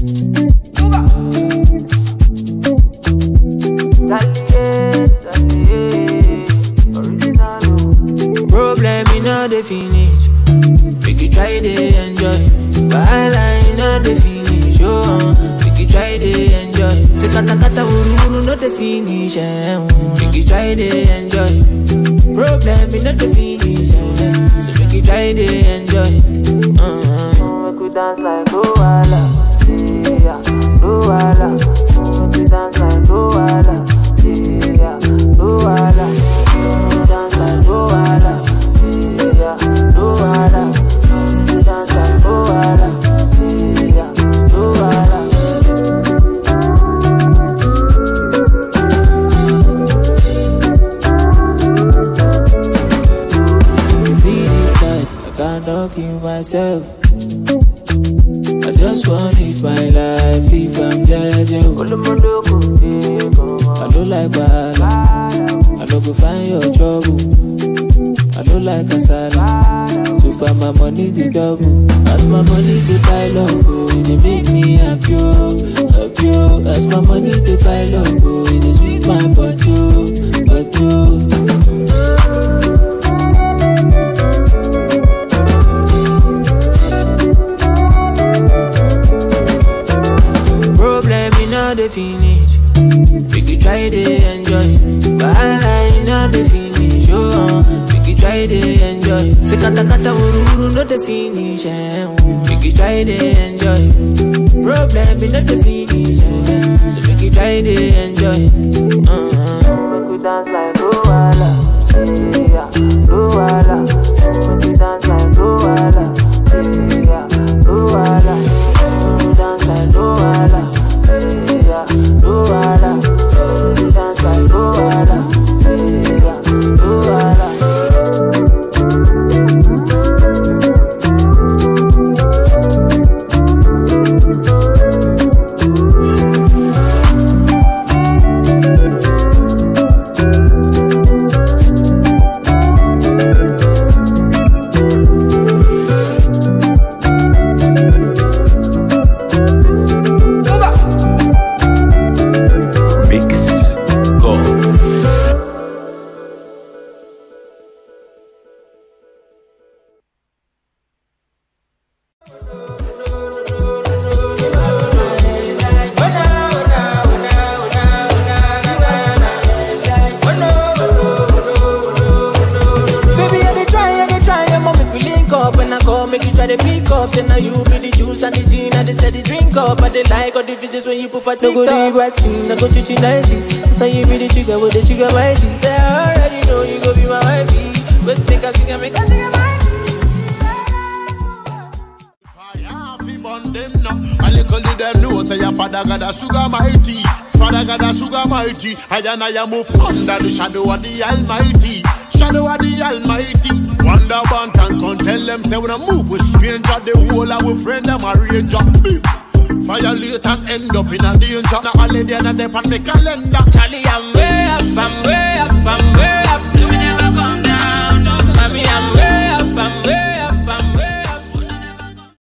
Problem all the finish. Make you try enjoy. Finish. Oh, make you try enjoy. Finish. Oh. Make you try enjoy. Problem finish. So make you try enjoy. Uh-huh. Make you dance like. Yeah, I can't talk myself. I just want to live my life, if I'm judging. I don't like bad, I don't go find your trouble. I don't like kasala, so far my money the double. As my money the pile up, oh, it make me happy, oh, happy. oh. As my money the pile up, oh, it sweet my body, oh. In the finish. Make you try to enjoy. Wahala in all the finish. Oh, make you try to enjoy. Say kata kata uru uru no the finish. Eh. oh. Make you try to enjoy. Problem in all the finish. Eh. So make you try to enjoy. Uh-huh. Make you dance like make you try to pick up Say now you be the juice and the gin and the steady drink up I dey like all the visits when you put for TikTok No go do back thing, I go to you nicely So you be the trigger with the trigger mighty Say I already know you go be my wifey But take a cigar, make a cigar mighty Fire fi burn them now. A little of them know say your father got a sugar mighty. Father got a sugar mighty. I and I move under the shadow of the Almighty. Say when I move with stranger, the whole of our friend them a ranger. Violate and end up in a danger. Now all of them are on the calendar. Charlie, I'm way